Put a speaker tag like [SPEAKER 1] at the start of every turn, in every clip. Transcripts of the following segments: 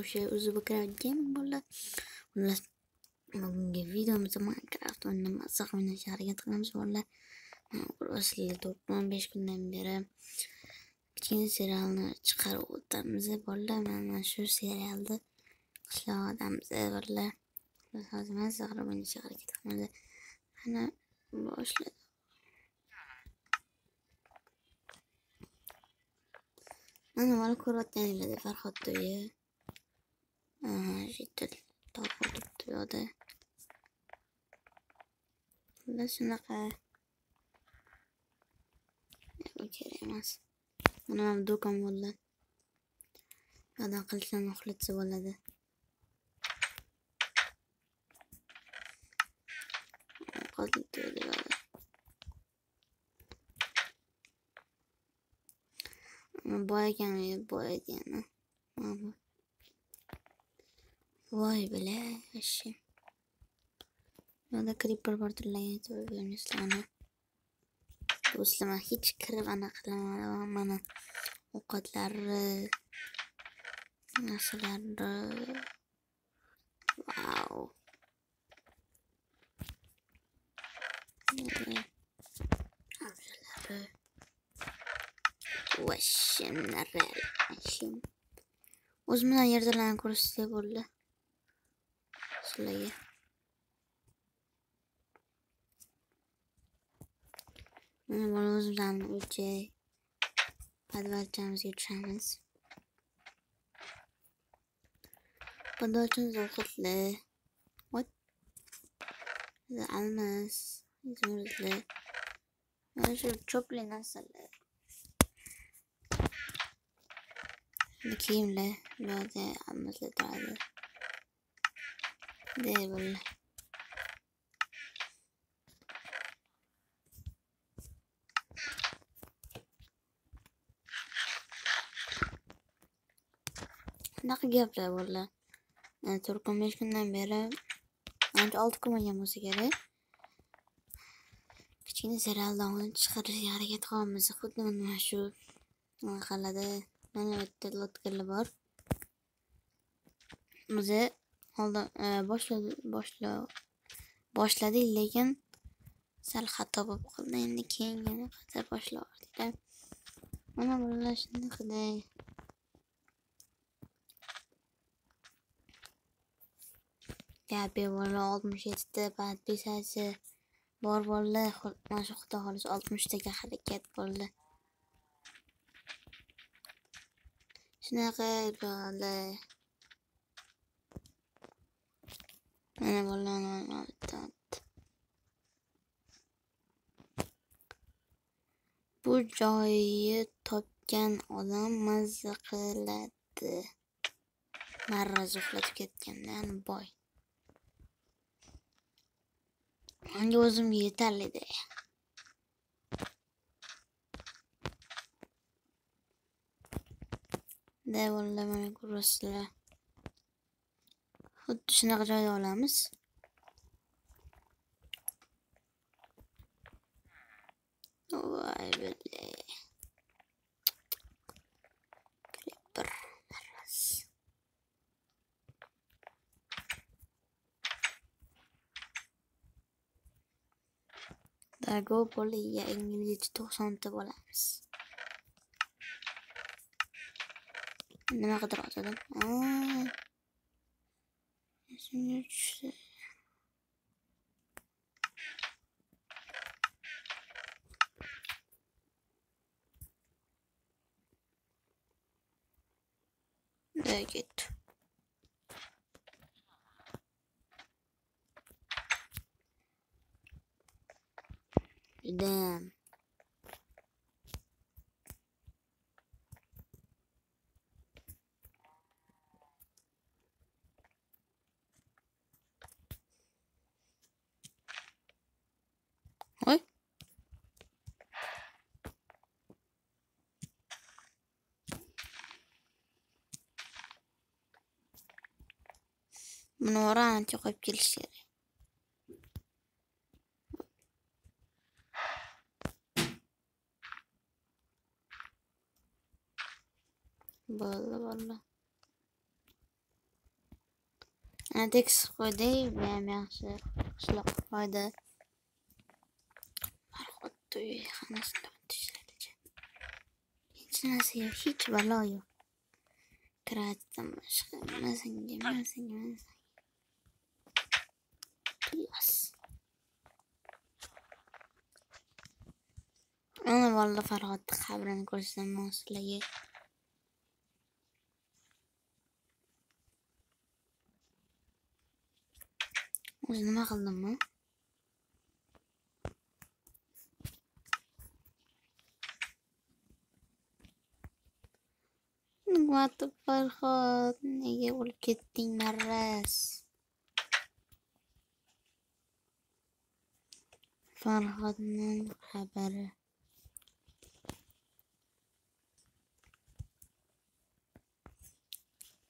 [SPEAKER 1] o'sha uzbekcraft gaming bolalar xullas bugungi videomizda minecraft o'yinini mazax o'ynashga harakat qilamiz bolalar sizlar to'rt besh kundan beri kichkina serialni chiqarib o'tamiz bolalar mana shu serialni qishlog'idamiz bolalar hozir sizlar qilib o'ynashga harakat qilamiz mana boshladik mana mana ko'rayotganinglardek farhod to'yi jetil toqib turibdi bu yoqda xullas shunaqa bu kerak emas mana mana do'kon bolalar yoqdan qilichlarni uxlatsa bo'ladi Vay bile eşim. Burada creeper vardır lanet ölmüş lanet. Dostlarıma hiç kırıp ana kılamadım bana. O kadar nasıllar wow. Nasıllar Başım nereye? Başım. Uzman yerden kursu da buldu. الأصلية أنا برضه بتاعنا وجاي بعد بعد تعمل تشامبيونز بدأت تنزل قتلة وات إذا علمس يزور قتلة ماشي تشوف لي ناس الكيم له لو ده علمس لتعادل bunday bo'ldi shunaqa gaplar bolalar to'rt kun besh kundan beri ancha olti kun bo'lgan bo'lsa kerak kichkina serialdan uni chiqarishga harakat qilyapmiz xuddi mana shu qalada mana bu yerda lotkalar bor biza boshladi e, boshla boshladik lekin sal xato bo'lib qoldi. Endi keyingina qayta boshlayaptida mana bular shunaqaday gap bolalar oltmish yettita подписаться bor bolalar mana shu xudo xohlasa oltmishtaga harakat bo'ldi. Shunaqa bolalar mana bolalar bu joyi topgan odam mazza qiladi Marra zuflatib ketgandan boy Menga o'zimga yetarlida. Devorlar mana ko'rasizlar. xuddi shunaqa joyga olamiz. Voy bir maraz dago boliya 90 to'qsonta olamiz nima qidirib otdim 23. Buraya. Damn. Buni ancha qo'yib kelish kerak. Bo'ldi, bo'ldi. Ana tekst qo'ydik bu ham yaxshi qishloq foyda farhod to'yi xonasida tushiradicha hech narsaga hech balo yo'q يس. أنا والله فرغت خبرا كل سنة ليه وزن ما خلنا نقعد فرخات نيجي والكتين الرأس. فرغتنا خبره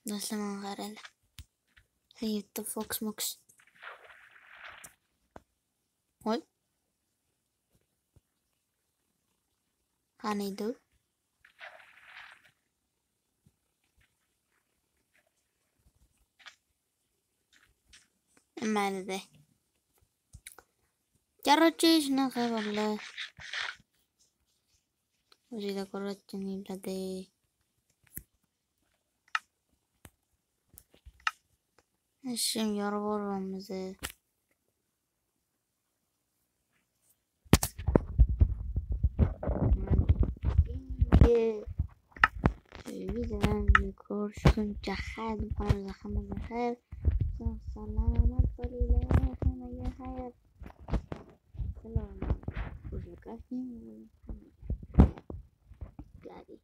[SPEAKER 1] Nästa månad eller? Han heter Foxmox. Oj. Han är död. Vad är det? جرجيشنا خير الله وزيدا كرتني بلادي الشم يربو الرمزي جديد عن كورسكم جحاد بارز خمس خير سلامات طريقة خمس خير Barcelona. Уже как-нибудь. Гарри.